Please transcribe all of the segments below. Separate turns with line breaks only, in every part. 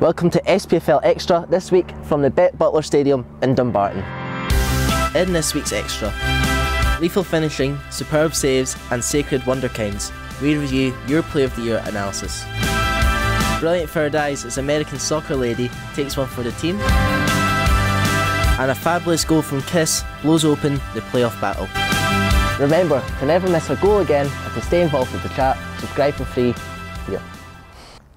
Welcome to SPFL Extra this week from the Bet Butler Stadium in Dumbarton. In this week's Extra, lethal finishing, superb saves, and sacred wonderkinds, we review your Play of the Year analysis. Brilliant Ferdies as American soccer lady takes one for the team, and a fabulous goal from Kiss blows open the playoff battle. Remember to never miss a goal again and to stay involved with the chat, subscribe for free here.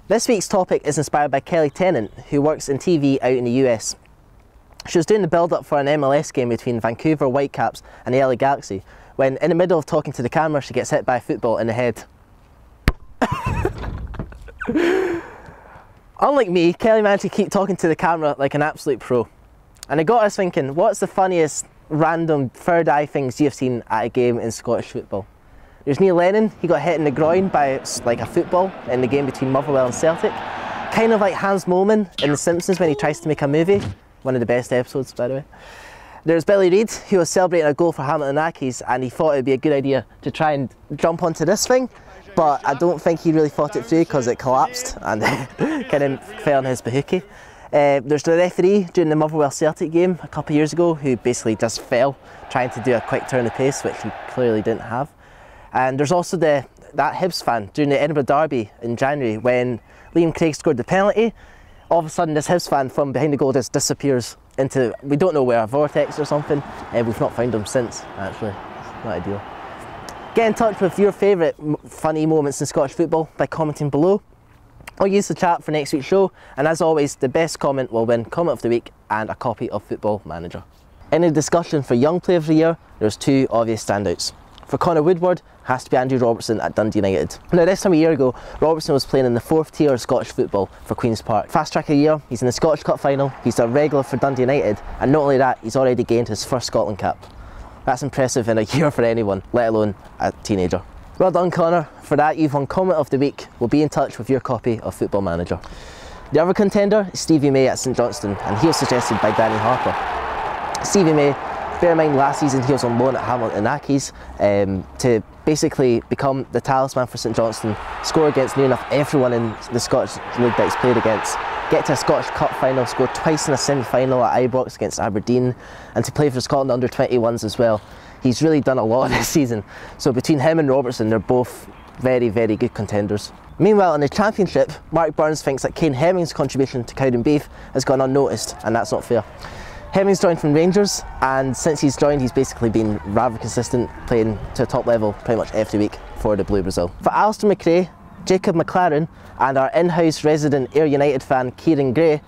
This week's topic is inspired by Kelli Tennant, who works in TV out in the US. She was doing the build up for an MLS game between Vancouver Whitecaps and the LA Galaxy when, in the middle of talking to the camera, she gets hit by a football in the head. Unlike me, Kelli managed to keep talking to the camera like an absolute pro. And it got us thinking, what's the funniest random third eye things you've seen at a game in Scottish football? There's Neil Lennon, he got hit in the groin by like a football in the game between Motherwell and Celtic. Kind of like Hans Moleman in The Simpsons when he tries to make a movie. One of the best episodes, by the way. There's Billy Reid, who was celebrating a goal for Hamilton Accies, and he thought it would be a good idea to try and jump onto this thing, but I don't think he really thought it through because it collapsed and kind of fell on his bahookie. Uh, there's the referee during the Motherwell Celtic game a couple of years ago who basically just fell trying to do a quick turn of pace, which he clearly didn't have. And there's also the that Hibs fan during the Edinburgh Derby in January when Liam Craig scored the penalty. All of a sudden, this Hibs fan from behind the goal just disappears into we don't know where a vortex or something. And we've not found him since. Actually, it's not ideal. Get in touch with your favourite funny moments in Scottish football by commenting below. Or use the chat for next week's show. And as always, the best comment will win Comment of the Week and a copy of Football Manager. In the discussion for Young Player of the Year, there's two obvious standouts. For Connor Woodward, has to be Andrew Robertson at Dundee United. Now this time a year ago, Robertson was playing in the fourth tier of Scottish football for Queen's Park. Fast track the year, he's in the Scottish Cup final, he's a regular for Dundee United, and not only that, he's already gained his first Scotland cap. That's impressive in a year for anyone, let alone a teenager. Well done Connor, for that you've won Comment of the Week. We'll be in touch with your copy of Football Manager. The other contender is Stevie May at St Johnstone, and he was suggested by Danny Harper. Stevie May bear in mind last season he was on loan at Hamilton Accies um, to basically become the talisman for St Johnstone, score against near enough everyone in the Scottish League that he's played against, get to a Scottish Cup final, score twice in a semi-final at Ibrox against Aberdeen, and to play for Scotland under 21s as well. He's really done a lot this season. So between him and Robertson, they're both very, very good contenders. Meanwhile, in the Championship, Mark Burns thinks that Kane Hemmings' contribution to Cowdenbeath has gone unnoticed, and that's not fair. Hemmings joined from Rangers, and since he's joined, he's basically been rather consistent, playing to a top level pretty much every week for the Blue Brazil. For Alistair McRae, Jacob McLaren, and our in-house resident Ayr United fan Kieran Gray,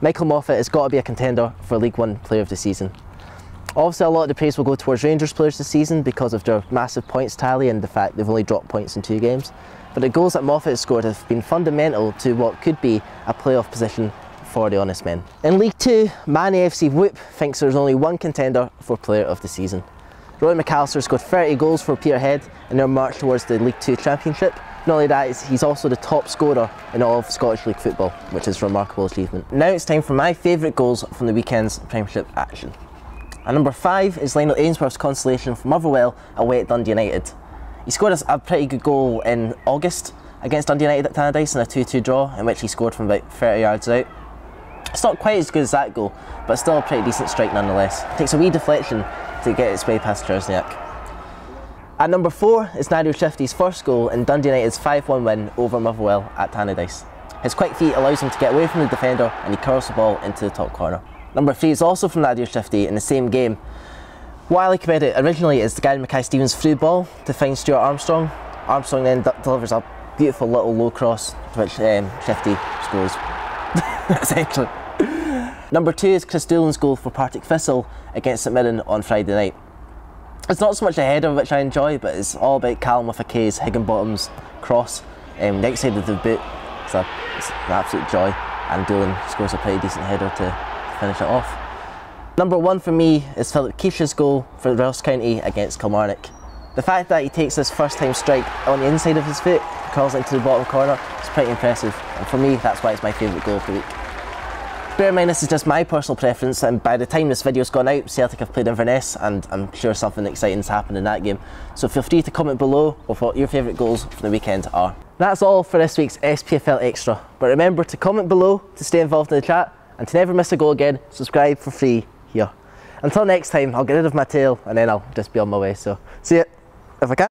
Michael Moffat has got to be a contender for League One Player of the Season. Obviously, a lot of the praise will go towards Rangers players this season because of their massive points tally and the fact they've only dropped points in two games. But the goals that Moffat has scored have been fundamental to what could be a playoff position for the honest men. In League 2, Man AFC Whoop thinks there's only one contender for Player of the Season. Rory McAllister scored 30 goals for Peterhead in their march towards the League 2 Championship. Not only that, he's also the top scorer in all of Scottish League football, which is a remarkable achievement. Now it's time for my favourite goals from the weekend's Premiership action. And number 5 is Lionel Ainsworth's consolation from Motherwell away at Dundee United. He scored a pretty good goal in August against Dundee United at Tannadice in a 2-2 draw in which he scored from about 30 yards out. It's not quite as good as that goal, but still a pretty decent strike nonetheless. Takes a wee deflection to get its way past Cierzniak. At number 4 is Nadir Çiftçi's first goal in Dundee United's 5-1 win over Motherwell at Tannadice. His quick feet allows him to get away from the defender and he curls the ball into the top corner. Number 3 is also from Nadir Çiftçi in the same game. What I like about it originally is the Gary Mackay Stevens through ball to find Stuart Armstrong. Armstrong then delivers a beautiful little low cross which um, Çiftçi scores. Essentially. Number two is Kris Doolan's goal for Partick Thistle against St Mirren on Friday night. It's not so much the header which I enjoy, but it's all about Callum with a K's Higginbotham's cross. Um, next side of the boot, it's, a, it's an absolute joy, and Doolan scores a pretty decent header to finish it off. Number one for me is Filip Kiss's goal for Ross County against Kilmarnock. The fact that he takes his first time strike on the inside of his foot, curls into the bottom corner, It's pretty impressive, and for me that's why it's my favourite goal of the week. Bear in mind this is just my personal preference and by the time this video's gone out Celtic have played Inverness and I'm sure something exciting's happened in that game. So feel free to comment below with what your favourite goals from the weekend are. That's all for this week's SPFL Extra but remember to comment below to stay involved in the chat and to never miss a goal again subscribe for free here. Until next time I'll get rid of my tail and then I'll just be on my way so see ya if I can.